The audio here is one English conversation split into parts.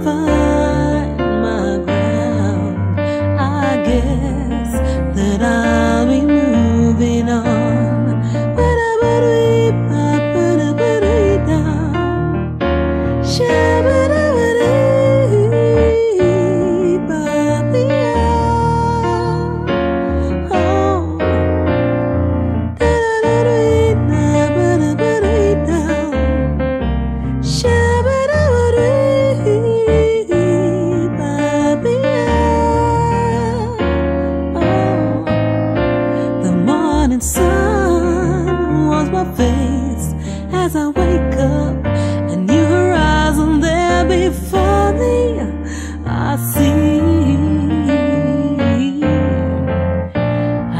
till sun warms my face as I wake up. A new horizon there before me. I see.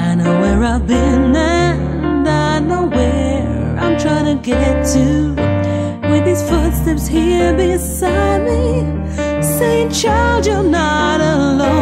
I know where I've been and I know where I'm trying to get to. With these footsteps here beside me, saying, Child, you're not alone.